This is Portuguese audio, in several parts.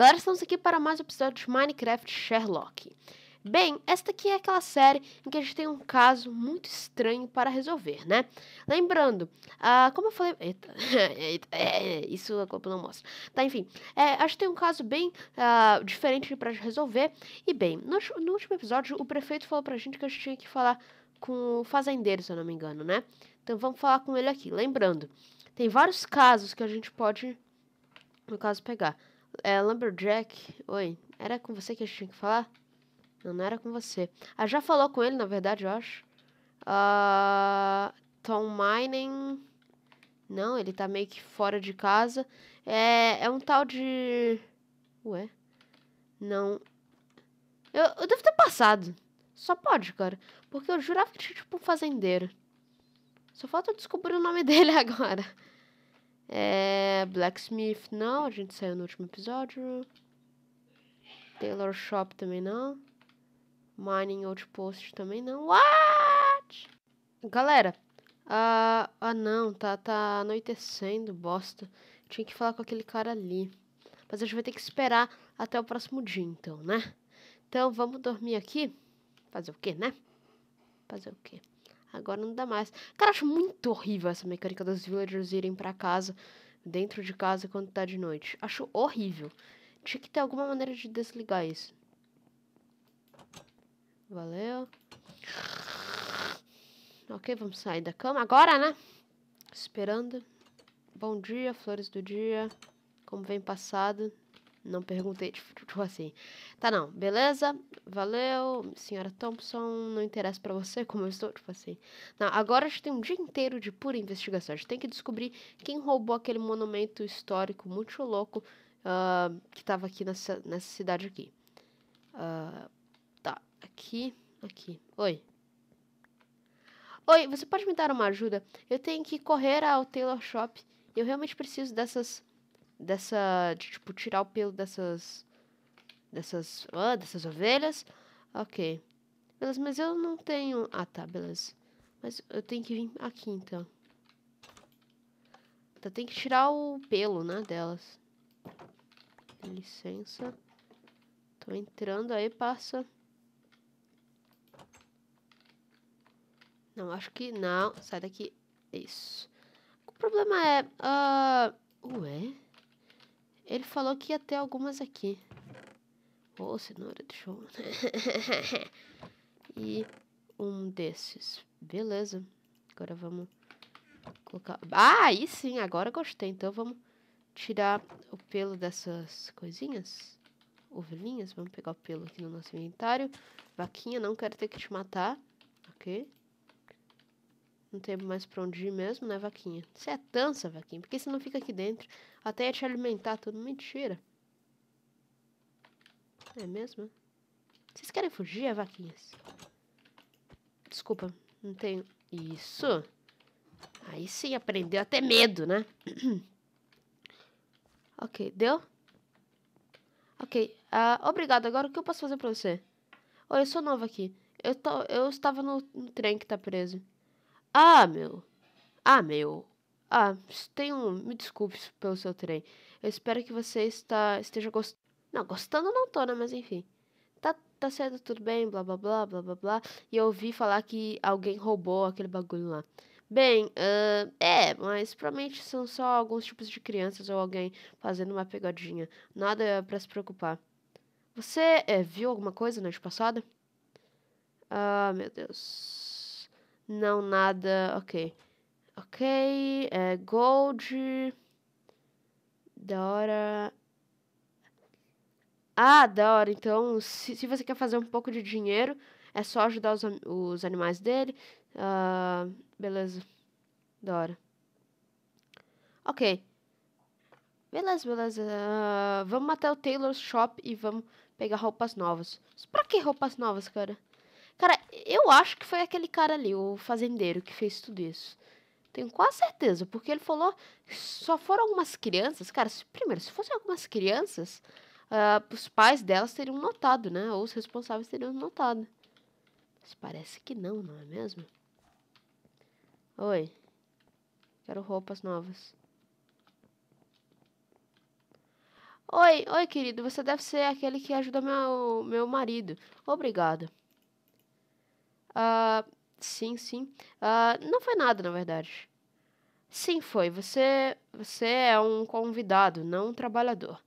Galera, estamos aqui para mais um episódio de Minecraft Sherlock. Bem, esta aqui é aquela série em que a gente tem um caso muito estranho para resolver, né? Lembrando, ah, como eu falei... Eita, eita é, isso a Globo não mostra. Tá, enfim, é, a gente tem um caso bem ah, diferente para resolver. E bem, no, no último episódio, o prefeito falou pra gente que a gente tinha que falar com o fazendeiro, se eu não me engano, né? Então vamos falar com ele aqui. Lembrando, tem vários casos que a gente pode, no caso, pegar. É, Lumberjack, oi, era com você que a gente tinha que falar? Não, não era com você. Ah, já falou com ele, na verdade, eu acho. Uh, Tom Mining. Não, ele tá meio que fora de casa. É, é um tal de. Ué? Não. Eu, eu devo ter passado. Só pode, cara. Porque eu jurava que tinha tipo um fazendeiro. Só falta descobrir o nome dele agora. É. Blacksmith, não. A gente saiu no último episódio. Taylor Shop também não. Mining Outpost também não. What? Galera. Ah, ah não. Tá, tá anoitecendo, bosta. Tinha que falar com aquele cara ali. Mas a gente vai ter que esperar até o próximo dia, então, né? Então, vamos dormir aqui. Fazer o quê, né? Fazer o quê? Agora não dá mais. Cara, acho muito horrível essa mecânica dos villagers irem para casa, dentro de casa, quando tá de noite. Acho horrível. Tinha que ter alguma maneira de desligar isso. Valeu. Ok, vamos sair da cama agora, né? Esperando. Bom dia, flores do dia. Como vem passado. Não perguntei, tipo, tipo assim. Tá, não. Beleza? Valeu, senhora Thompson. Não interessa para você como eu estou, tipo assim. Não, agora a gente tem um dia inteiro de pura investigação. A gente tem que descobrir quem roubou aquele monumento histórico muito louco uh, que tava aqui nessa, nessa cidade aqui. Uh, tá, aqui, aqui. Oi. Oi, você pode me dar uma ajuda? Eu tenho que correr ao Taylor Shop. Eu realmente preciso dessas dessa, de, tipo, tirar o pelo dessas, dessas, ah, dessas ovelhas. Ok. Beleza, mas eu não tenho... Ah, tá, beleza. Mas eu tenho que vir aqui, então. Então tem que tirar o pelo, né, delas. Licença. Tô entrando aí, passa. Não, acho que não. Sai daqui. Isso. O problema é... Uh, ué? Ele falou que ia ter algumas aqui. Ô, oh, cenoura, deixa eu... e um desses. Beleza. Agora vamos colocar... Ah, aí sim, agora gostei. Então vamos tirar o pelo dessas coisinhas. Ovelhinhas. Vamos pegar o pelo aqui no nosso inventário. Vaquinha, não quero ter que te matar. Ok. Não tem mais pra onde ir mesmo, né, vaquinha? Você é tansa, vaquinha. Por que você não fica aqui dentro? Até ia te alimentar tudo. Mentira. É mesmo? Vocês querem fugir, vaquinhas? Desculpa, não tenho... Isso. Aí sim, aprendeu até medo, né? ok, deu? Ok, uh, obrigado. Agora o que eu posso fazer pra você? Oi, eu sou nova aqui. Eu, tô, eu estava no, no trem que tá preso. Ah, meu. Ah, meu. Ah, tenho. Me desculpe pelo seu trem. Eu espero que você está, esteja gostando. Não, gostando não tô, né? Mas enfim. Tá, tá sendo tudo bem, blá blá blá blá blá blá. E eu ouvi falar que alguém roubou aquele bagulho lá. Bem, uh, é, mas provavelmente são só alguns tipos de crianças ou alguém fazendo uma pegadinha. Nada para se preocupar. Você é, viu alguma coisa noite passada? Ah, meu Deus. Não, nada. Ok. Ok. É, gold. Da hora. Ah, da hora. Então, se, se você quer fazer um pouco de dinheiro, é só ajudar os, os animais dele. Uh, beleza. Da hora. Ok. Beleza, beleza. Uh, vamos até o Taylor Shop e vamos pegar roupas novas. Pra que roupas novas, cara? Cara, eu acho que foi aquele cara ali, o fazendeiro, que fez tudo isso. Tenho quase certeza, porque ele falou que só foram algumas crianças. Cara, se, primeiro, se fossem algumas crianças, uh, os pais delas teriam notado, né? Ou os responsáveis teriam notado. Mas parece que não, não é mesmo? Oi. Quero roupas novas. Oi, oi, querido. Você deve ser aquele que ajuda meu, meu marido. Obrigada. Ah, sim, sim. Ah, não foi nada, na verdade. Sim, foi. Você, você é um convidado, não um trabalhador.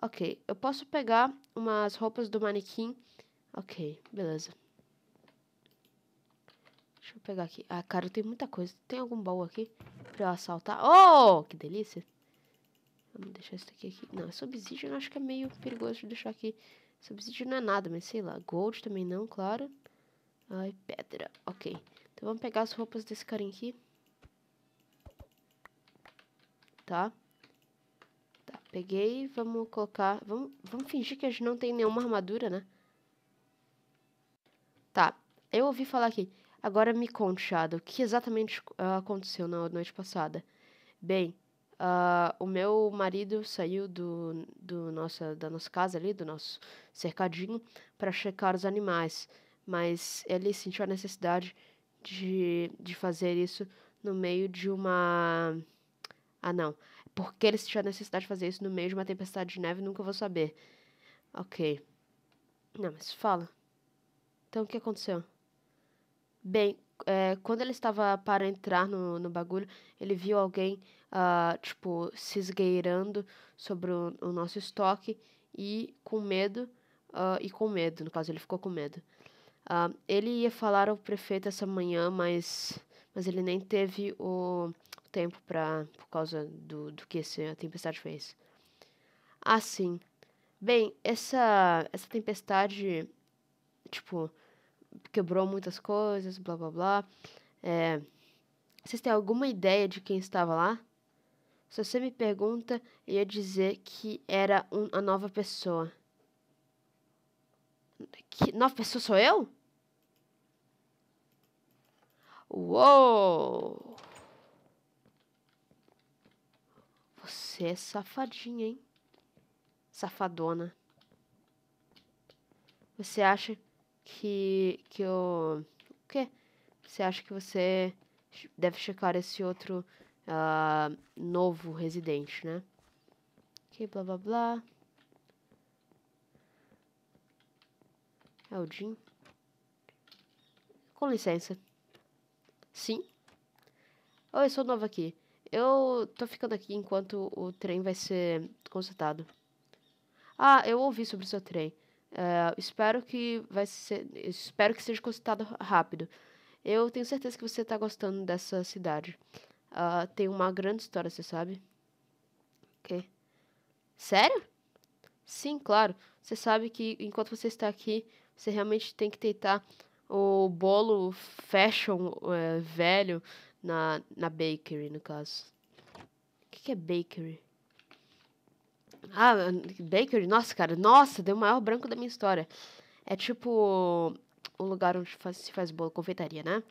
Ok, eu posso pegar umas roupas do manequim. Ok, beleza. Deixa eu pegar aqui. Ah, cara, tem muita coisa. Tem algum baú aqui pra eu assaltar? Oh, que delícia. Vamos deixar isso aqui aqui. Não, subsídio eu acho que é meio perigoso de deixar aqui. Subsídio não é nada, mas sei lá. Gold também não, claro. Ai, pedra. Ok. Então vamos pegar as roupas desse carinha aqui. Tá. Tá, peguei. Vamos colocar... Vamos, vamos fingir que a gente não tem nenhuma armadura, né? Tá. Eu ouvi falar aqui. Agora me conte, Shadow, o que exatamente uh, aconteceu na noite passada? Bem, Uh, o meu marido saiu do, do nossa, da nossa casa ali, do nosso cercadinho, para checar os animais. Mas ele sentiu a necessidade de, de fazer isso no meio de uma. Ah, não. Porque ele sentiu a necessidade de fazer isso no meio de uma tempestade de neve, nunca vou saber. Ok. Não, mas fala. Então, o que aconteceu? Bem, é, quando ele estava para entrar no, no bagulho, ele viu alguém, uh, tipo, se esgueirando sobre o, o, nosso estoque e com medo, uh, e com medo, no caso, ele ficou com medo. Uh, ele ia falar ao prefeito essa manhã, mas, mas ele nem teve o tempo para por causa do, do que essa tempestade fez. Ah, sim. Bem, essa, essa tempestade, tipo, quebrou muitas coisas, blá blá blá. É, vocês têm alguma ideia de quem estava lá? Se você me pergunta, eu ia dizer que era um, a nova pessoa. Que nova pessoa sou eu? Uou! Você é safadinha, hein? Safadona. Você acha que, que eu. O quê? Você acha que você deve checar esse outro uh, novo residente, né? Ok, blá blá blá. É o Jim. Com licença. Sim? Oi, sou novo aqui. Eu tô ficando aqui enquanto o trem vai ser consertado. Ah, eu ouvi sobre o seu trem. Uh, espero que vai ser, espero que seja consultado rápido. Eu tenho certeza que você está gostando dessa cidade. Uh, tem uma grande história, você sabe? Ok. Sério? Sim, claro. Você sabe que enquanto você está aqui, você realmente tem que tentar o bolo fashion uh, velho na, na bakery, no caso. O que, que é bakery? Ah, bakery? Nossa, cara. Nossa, deu o maior branco da minha história. É tipo o lugar onde faz, se faz bolo, confeitaria, né?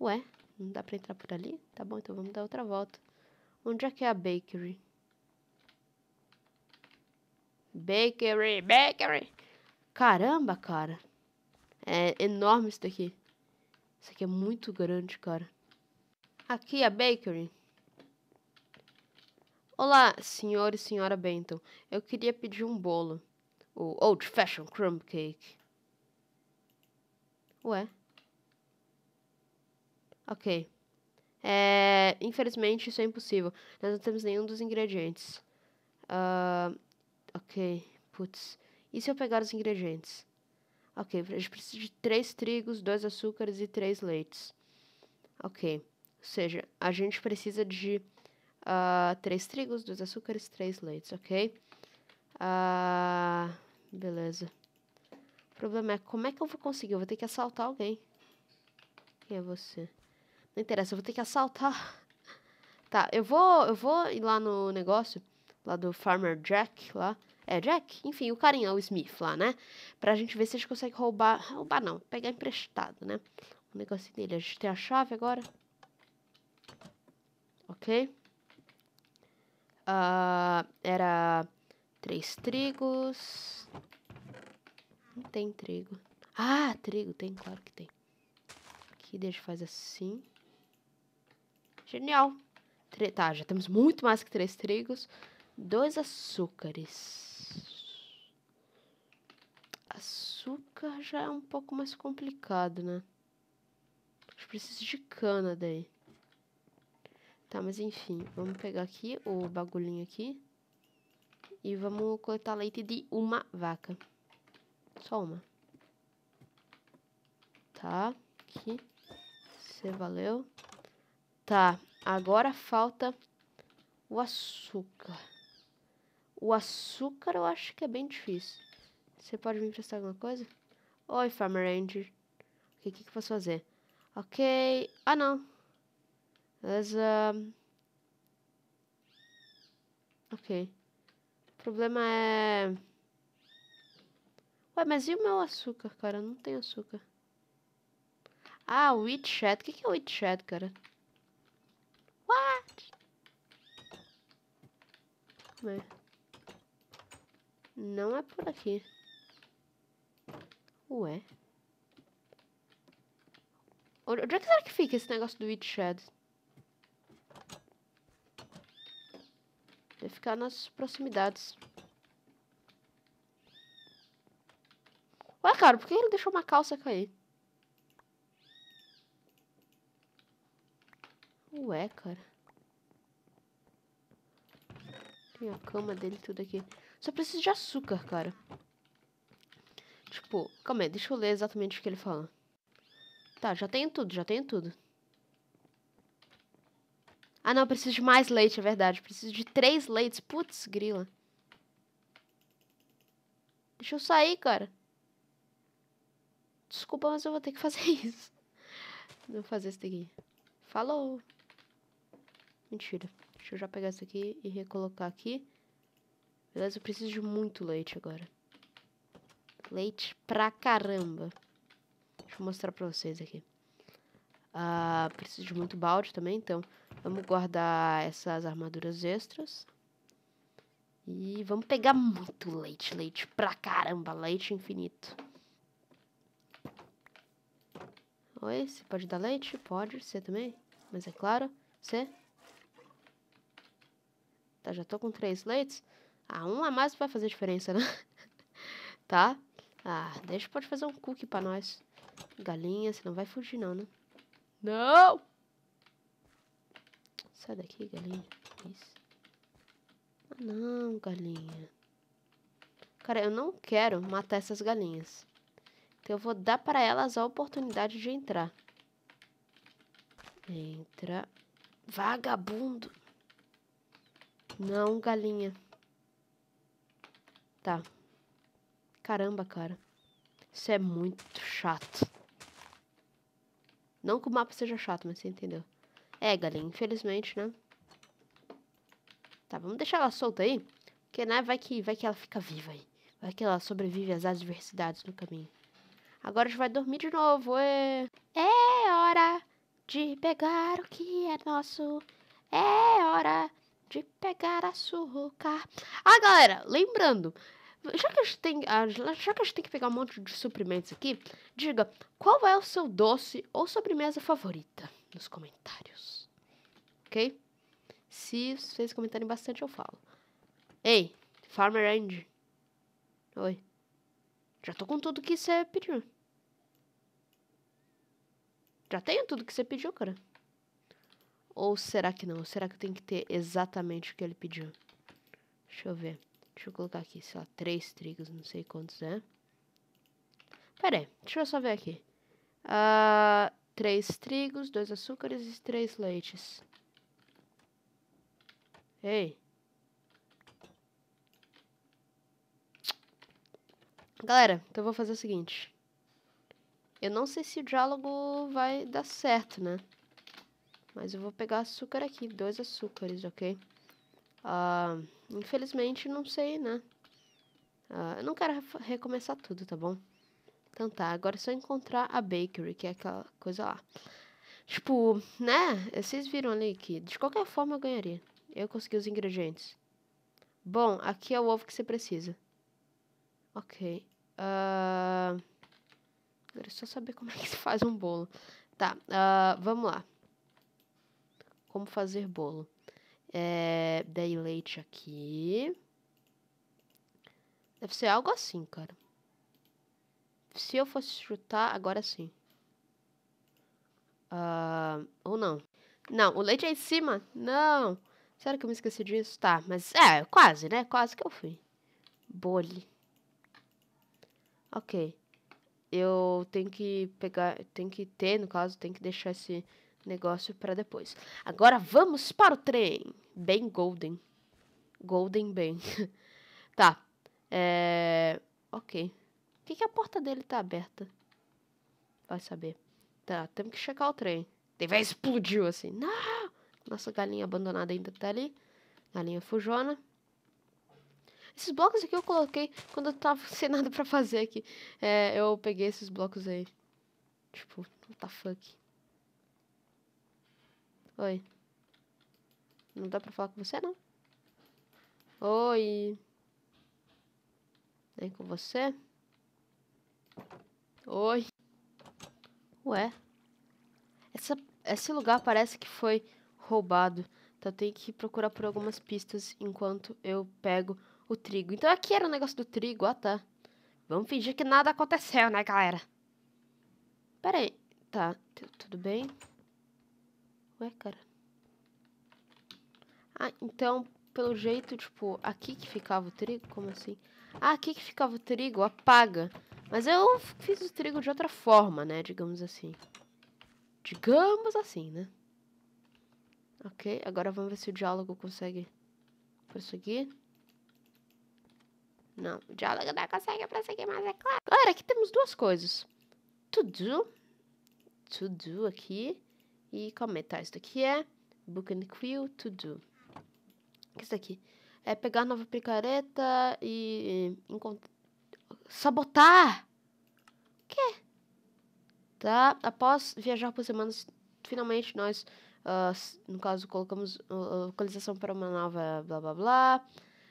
Ué, não dá pra entrar por ali? Tá bom, então vamos dar outra volta. Onde é que é a bakery? Bakery, bakery. Caramba, cara. É enorme isso daqui. Isso aqui é muito grande, cara. Aqui é a bakery. Olá, senhor e senhora Benton. Eu queria pedir um bolo. O Old Fashioned Crumb Cake. Ué? Ok. É, infelizmente, isso é impossível. Nós não temos nenhum dos ingredientes. Uh, ok. Putz. E se eu pegar os ingredientes? Ok, a gente precisa de três trigos, dois açúcares e três leites. Ok. Ou seja, a gente precisa de Uh, três trigos, dois açúcares, três leites, ok? Uh, beleza. O problema é como é que eu vou conseguir? Eu vou ter que assaltar alguém. Quem é você? Não interessa, eu vou ter que assaltar. Tá, eu vou, eu vou ir lá no negócio, lá do Farmer Jack, lá. É, Jack? Enfim, o carinha, o Smith lá, né? Pra gente ver se a gente consegue roubar. Roubar não, pegar emprestado, né? O negocinho dele. A gente tem a chave agora. Ok. Uh, era três trigos. Não tem trigo. Ah, trigo, tem, claro que tem. Aqui, deixa fazer assim. Genial. Tre tá, já temos muito mais que três trigos. Dois açúcares. Açúcar já é um pouco mais complicado, né? Precisa de cana daí. Tá, mas enfim, vamos pegar aqui o bagulhinho aqui. E vamos coletar leite de uma vaca. Só uma. Tá, aqui. Você valeu. Tá, agora falta o açúcar. O açúcar eu acho que é bem difícil. Você pode me emprestar alguma coisa? Oi, Farmer Ranger. O que, que, posso fazer? Ok. Ah, não. Mas, uh... Ok. O problema é... Ué, mas e o meu açúcar, cara? Não tem açúcar. Ah, Wheat Shed. O que, que é Wheat Shed, cara? What? Como é? Não é por aqui. Ué. Onde é que será que fica esse negócio do Wheat Shed? Deve ficar nas proximidades. Ué, cara, por que ele deixou uma calça cair? Ué, cara. Tem a cama dele tudo aqui. Só preciso de açúcar, cara. Tipo, calma aí, deixa eu ler exatamente o que ele fala. Tá, já tenho tudo, já tenho tudo. Ah, não, preciso de mais leite, é verdade. Preciso de três leites. Putz, grila. Deixa eu sair, cara. Desculpa, mas eu vou ter que fazer isso. Vou fazer isso daqui. Falou. Mentira. Deixa eu já pegar isso aqui e recolocar aqui. Beleza, eu preciso de muito leite agora. Leite pra caramba. Deixa eu mostrar pra vocês aqui. Ah, preciso de muito balde também, então vamos guardar essas armaduras extras. E vamos pegar muito leite, leite pra caramba, leite infinito. Oi, você pode dar leite? Pode, você também? Mas é claro, você? Tá, já tô com três leites. Ah, um a mais vai fazer diferença, né? tá? Ah, deixa, pode fazer um cookie pra nós. Galinha, você não vai fugir não, né? Não! Sai daqui, galinha. Isso. Ah, não, galinha. Cara, eu não quero matar essas galinhas. Então eu vou dar para elas a oportunidade de entrar. Entra. Vagabundo. Não, galinha. Tá. Caramba, cara. Isso é muito chato. Não que o mapa seja chato, mas você entendeu. É, galinha, infelizmente, né? Tá, vamos deixar ela solta aí. Porque, né, vai que, vai que ela fica viva aí. Vai que ela sobrevive às adversidades no caminho. Agora a gente vai dormir de novo. É, é hora de pegar o que é nosso. É hora de pegar açúcar. Ah, galera, lembrando, já que, a gente tem, já que a gente tem que pegar um monte de suprimentos aqui, diga qual é o seu doce ou sobremesa favorita nos comentários. Ok? Se vocês comentarem bastante, eu falo. Ei, Farmer Andy. Oi. Já tô com tudo que você pediu. Já tenho tudo que você pediu, cara. Ou será que não? Será que eu tenho que ter exatamente o que ele pediu? Deixa eu ver. Deixa eu colocar aqui, sei lá, três trigos, não sei quantos é. Pera aí, deixa eu só ver aqui. Uh, três trigos, dois açúcares e três leites. Ei. Galera, então eu vou fazer o seguinte. Eu não sei se o diálogo vai dar certo, né? Mas eu vou pegar açúcar aqui, dois açúcares, ok? Uh, infelizmente, não sei, né? Uh, eu não quero recomeçar tudo, tá bom? Então tá, agora é só encontrar a bakery, que é aquela coisa lá. Tipo, né? Vocês viram ali que de qualquer forma eu ganharia. Eu consegui os ingredientes. Bom, aqui é o ovo que você precisa. Ok. Uh... Agora é só saber como é que se faz um bolo. Tá, uh, vamos lá. Como fazer bolo. É, daí leite aqui. Deve ser algo assim, cara. Se eu fosse chutar, agora sim. Uh, ou não. Não, o leite é em cima? Não. Sério que eu me esqueci disso? Tá, mas é, quase, né? Quase que eu fui. Bole. Ok. Eu tenho que pegar, tenho que ter, no caso, tenho que deixar esse negócio para depois. Agora vamos para o trem. Bem golden. Golden bem. tá. É... Ok. Por que, que a porta dele tá aberta? Vai saber. Tá, temos que checar o trem. Tem vai explodiu assim. Não! Nossa galinha abandonada ainda tá ali. Galinha fujona. Esses blocos aqui eu coloquei quando eu tava sem nada pra fazer aqui. É, eu peguei esses blocos aí. Tipo, what the fuck? Oi. Não dá pra falar com você, não? Oi. Nem com você? Oi. Ué. Essa, esse lugar parece que foi roubado. Então tenho que procurar por algumas pistas enquanto eu pego o trigo. Então aqui era o negócio do trigo, ah tá. Vamos fingir que nada aconteceu, né, galera? Pera aí. Tá, tudo bem? Cara. Ah, então, pelo jeito, tipo, aqui que ficava o trigo? Como assim? Ah, aqui que ficava o trigo, apaga. Mas eu fiz o trigo de outra forma, né? Digamos assim. Digamos assim, né? Ok, agora vamos ver se o diálogo consegue prosseguir. Não, o diálogo não consegue prosseguir, mas é claro. Galera, aqui temos duas coisas. To do. To do aqui. E comentar. Isso daqui é Book and Quill to do. O que é isso aqui? É pegar nova picareta e... Sabotar! O quê? Tá, após viajar por semanas, finalmente nós, uh, no caso, colocamos uh, localização para uma nova blá blá blá.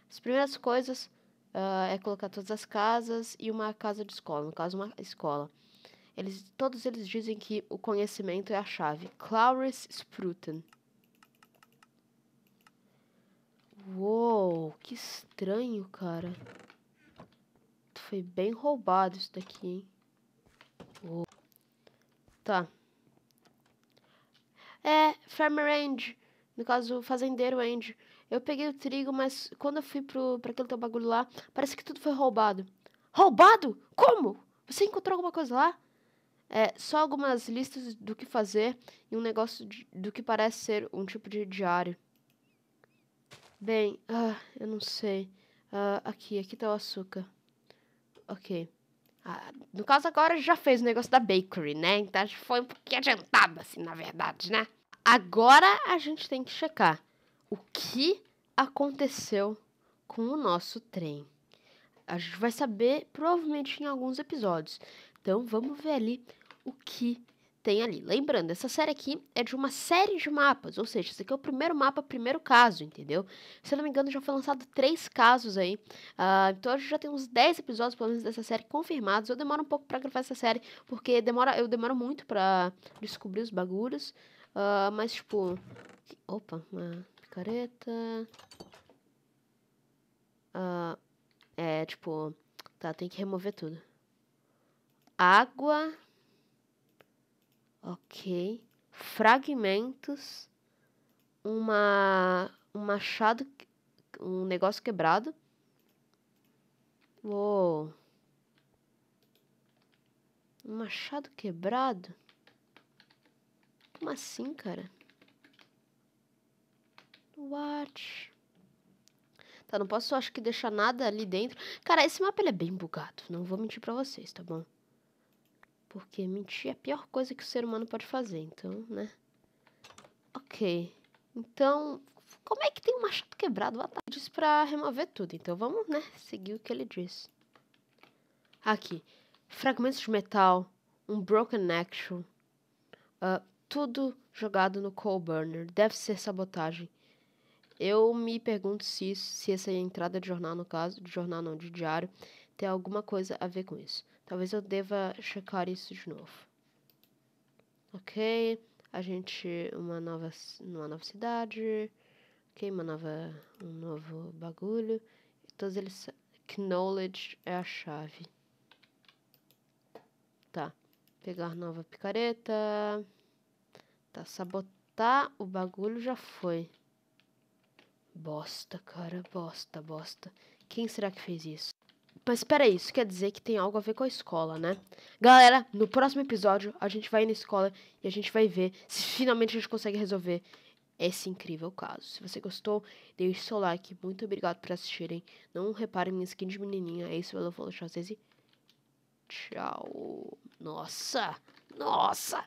As primeiras coisas uh, é colocar todas as casas e uma casa de escola, no caso, uma escola. Eles, todos eles dizem que o conhecimento é a chave. Clarice Spruten. Uou, que estranho, cara. Foi bem roubado isso daqui, hein? Uou. Tá. É, Farmer End. No caso, Fazendeiro End. Eu peguei o trigo, mas quando eu fui pro, pra aquele teu bagulho lá, parece que tudo foi roubado. Roubado? Como? Você encontrou alguma coisa lá? É, só algumas listas do que fazer e um negócio de, do que parece ser um tipo de diário. Bem, ah, eu não sei. Ah, aqui, aqui tá o açúcar. Ok. Ah, no caso agora já fez o negócio da bakery, né? Então foi um pouquinho adiantado, assim, na verdade, né? Agora a gente tem que checar o que aconteceu com o nosso trem. A gente vai saber provavelmente em alguns episódios. Então vamos ver ali o que tem ali. Lembrando, essa série aqui é de uma série de mapas, ou seja, esse aqui é o primeiro mapa, primeiro caso, entendeu? Se eu não me engano, já foi lançado três casos aí. Uh, então a gente já tem uns 10 episódios, pelo menos, dessa série confirmados. Eu demoro um pouco pra gravar essa série, porque demora, eu demoro muito pra descobrir os bagulhos. Uh, mas, tipo. Opa, uma picareta. Uh, é, tipo. Tá, tem que remover tudo. Água. Ok. Fragmentos. Uma. Um machado. Um negócio quebrado. Uou. Um machado quebrado? Como assim, cara? What? Tá, não posso, acho que, deixar nada ali dentro. Cara, esse mapa ele é bem bugado. Não vou mentir pra vocês, tá bom? Porque mentir é a pior coisa que o ser humano pode fazer, então, né? Ok. Então, como é que tem um machado quebrado lá? Diz pra remover tudo. Então, vamos, né? Seguir o que ele diz. Aqui. Fragmentos de metal. Um broken action. Uh, tudo jogado no coal burner. Deve ser sabotagem. Eu me pergunto se, isso, se essa entrada de jornal, no caso, de jornal não, de diário, tem alguma coisa a ver com isso. Talvez eu deva checar isso de novo. Ok, a gente, uma nova, uma nova cidade. Ok, uma nova, um novo bagulho. Todos eles... Knowledge é a chave. Tá. Pegar nova picareta. Tá, sabotar o bagulho já foi. Bosta, cara, bosta, bosta. Quem será que fez isso? Mas espera isso quer dizer que tem algo a ver com a escola, né? Galera, no próximo episódio a gente vai na escola e a gente vai ver se finalmente a gente consegue resolver esse incrível caso. Se você gostou, deixe seu like. Muito obrigado por assistirem. Não reparem minha skin de menininha. É isso, eu vou deixar vocês e tchau. Nossa, nossa.